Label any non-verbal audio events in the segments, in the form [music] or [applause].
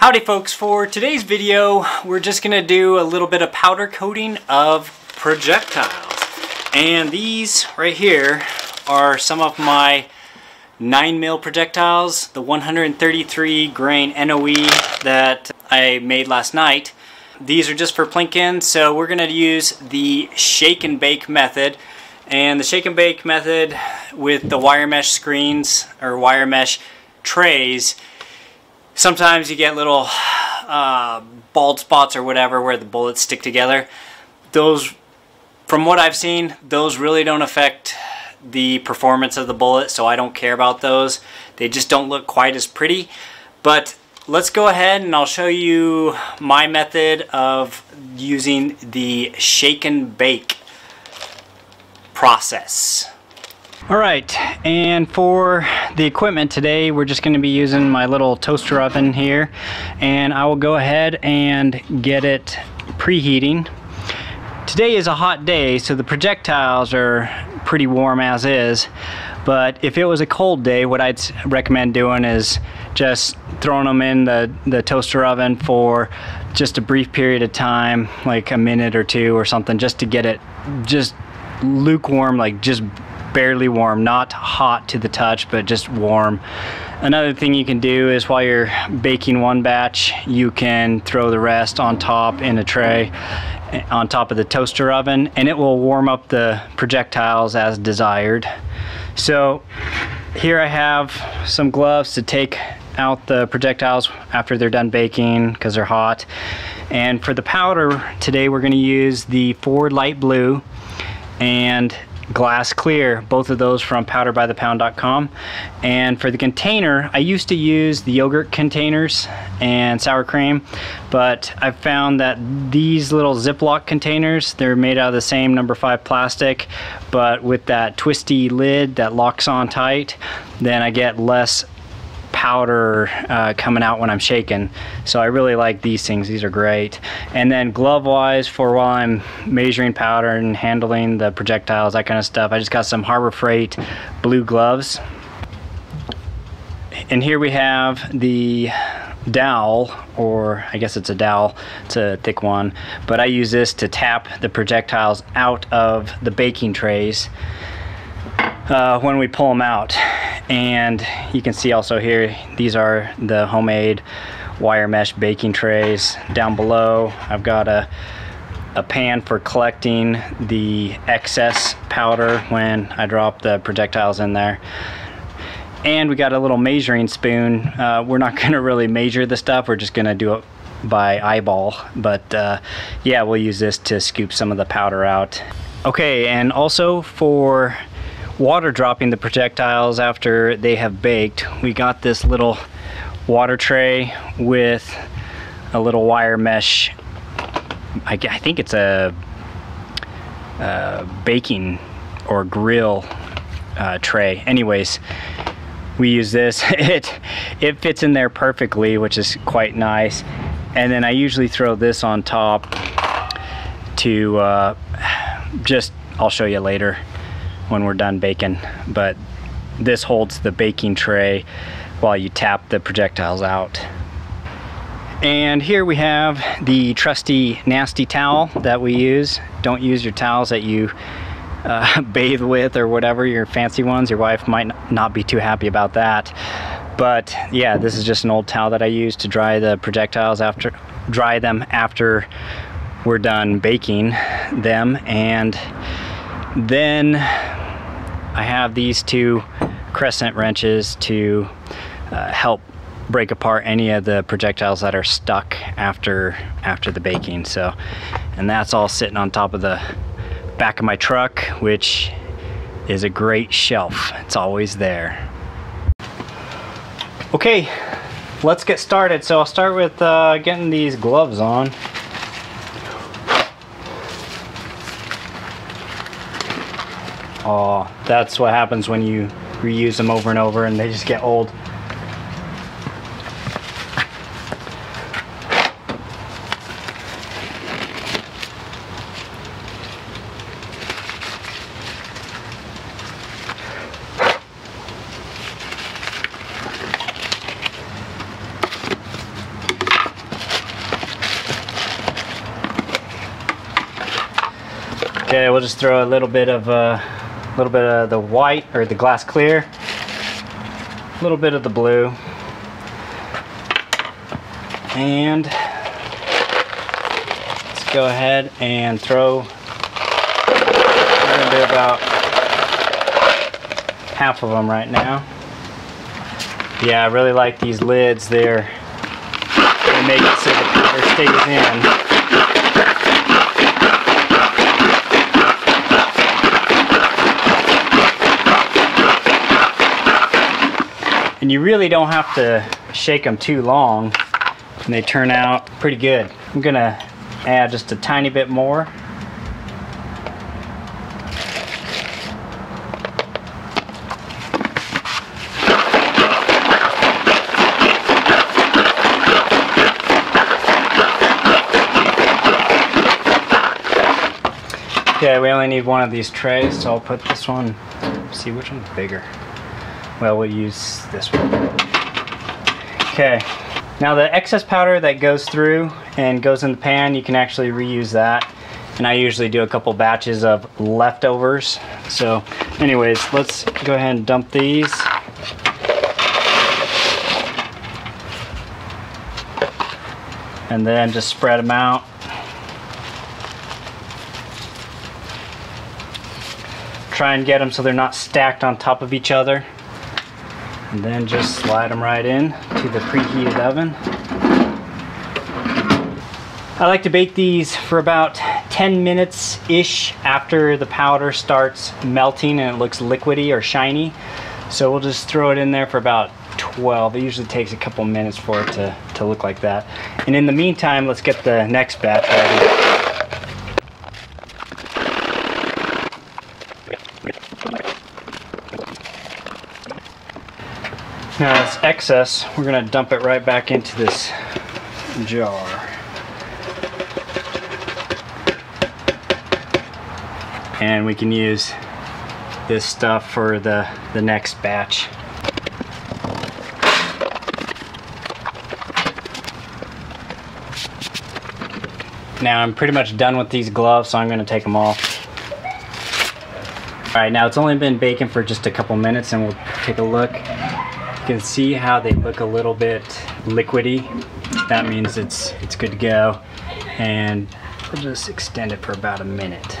Howdy folks, for today's video we're just going to do a little bit of powder coating of projectiles. And these right here are some of my 9 mil projectiles, the 133 grain NOE that I made last night. These are just for Plinkin, so we're going to use the shake and bake method. And the shake and bake method with the wire mesh screens or wire mesh trays sometimes you get little uh, bald spots or whatever where the bullets stick together. Those, from what I've seen, those really don't affect the performance of the bullet, so I don't care about those. They just don't look quite as pretty. But let's go ahead and I'll show you my method of using the shake and bake process. Alright, and for the equipment today, we're just going to be using my little toaster oven here. And I will go ahead and get it preheating. Today is a hot day, so the projectiles are pretty warm as is. But if it was a cold day, what I'd recommend doing is just throwing them in the, the toaster oven for just a brief period of time, like a minute or two or something, just to get it just lukewarm, like just barely warm, not hot to the touch, but just warm. Another thing you can do is while you're baking one batch, you can throw the rest on top in a tray eh, on top of the toaster oven and it will warm up the projectiles as desired. So here I have some gloves to take out the projectiles after they're done baking because they're hot. And for the powder today we're going to use the Ford Light Blue and glass clear both of those from powderbythepound.com and for the container I used to use the yogurt containers and sour cream but I've found that these little Ziploc containers they're made out of the same number five plastic but with that twisty lid that locks on tight then I get less powder uh, coming out when I'm shaking. So I really like these things. These are great. And then glove wise for while I'm measuring powder and handling the projectiles, that kind of stuff, I just got some Harbor Freight blue gloves. And here we have the dowel or I guess it's a dowel it's a thick one but I use this to tap the projectiles out of the baking trays uh, when we pull them out and you can see also here these are the homemade wire mesh baking trays. Down below I've got a a pan for collecting the excess powder when I drop the projectiles in there. And we got a little measuring spoon. Uh, we're not [laughs] gonna really measure the stuff we're just gonna do it by eyeball. But uh, yeah we'll use this to scoop some of the powder out. Okay and also for water dropping the projectiles after they have baked. We got this little water tray with a little wire mesh. I, I think it's a, a, baking or grill uh, tray. Anyways, we use this. [laughs] It it fits in there perfectly, which is quite nice. And then I usually throw this on top to uh, [sighs] just, I'll show you later when we're done baking. But this holds the baking tray while you tap the projectiles out. And here we have the trusty nasty towel that we use. Don't use your towels that you uh, [laughs] bathe with or whatever, your fancy ones. Your wife might not be too happy about that. But yeah, this is just an old towel that I use to dry the projectiles after, dry them after we're done baking them. And then I have these two crescent wrenches to uh, help break apart any of the projectiles that are stuck after after the baking. So and that's all sitting on top of the back of my truck which is a great shelf. It's always there. Okay let's get started. So I'll start with uh, getting these gloves on Oh, that's what happens when you reuse them over and over and they just get old. Okay, we'll just throw a little bit of uh, little bit of the white or the glass clear, a little bit of the blue, and let's go ahead and throw. We're gonna do about half of them right now. Yeah, I really like these lids. They're they make it so the powder stays in. And you really don't have to shake them too long and they turn out pretty good. I'm gonna add just a tiny bit more. Okay, we only need one of these trays, so I'll put this one, see which one's bigger. Well, we'll use this one. Okay, now the excess powder that goes through and goes in the pan, you can actually reuse that. And I usually do a couple batches of leftovers. So anyways, let's go ahead and dump these. And then just spread them out. Try and get them so they're not stacked on top of each other and then just slide them right in to the preheated oven. I like to bake these for about 10 minutes-ish after the powder starts melting and it looks liquidy or shiny. So we'll just throw it in there for about 12. It usually takes a couple minutes for it to, to look like that. And in the meantime, let's get the next batch ready. Now this excess, we're gonna dump it right back into this jar. And we can use this stuff for the, the next batch. Now I'm pretty much done with these gloves, so I'm gonna take them off. All right, now it's only been baking for just a couple minutes and we'll take a look can see how they look a little bit liquidy. That means it's, it's good to go. And we'll just extend it for about a minute.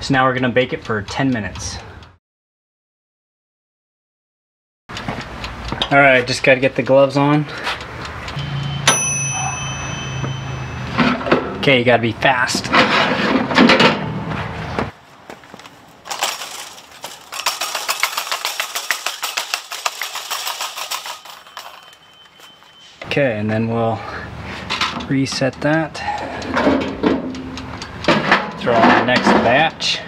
So now we're gonna bake it for 10 minutes. All right, just gotta get the gloves on. Okay, you gotta be fast. Okay, and then we'll reset that. Throw on the next batch.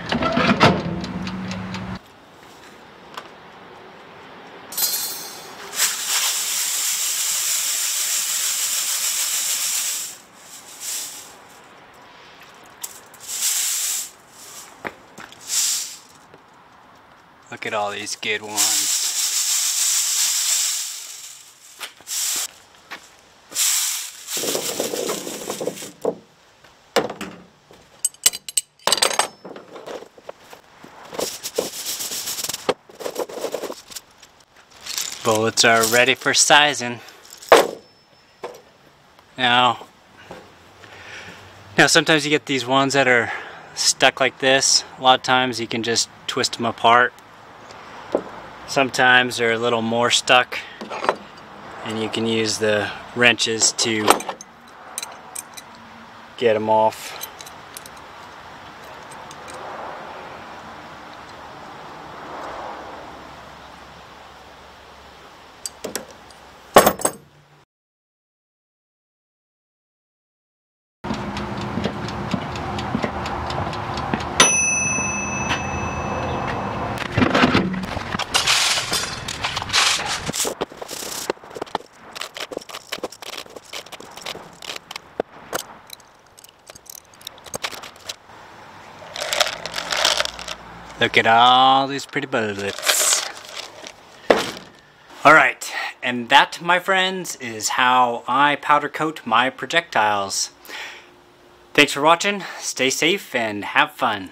Look at all these good ones. Bullets are ready for sizing. Now, now sometimes you get these ones that are stuck like this. A lot of times you can just twist them apart. Sometimes they're a little more stuck and you can use the wrenches to get them off. Look at all these pretty bullets. Alright, and that, my friends, is how I powder coat my projectiles. Thanks for watching, stay safe, and have fun.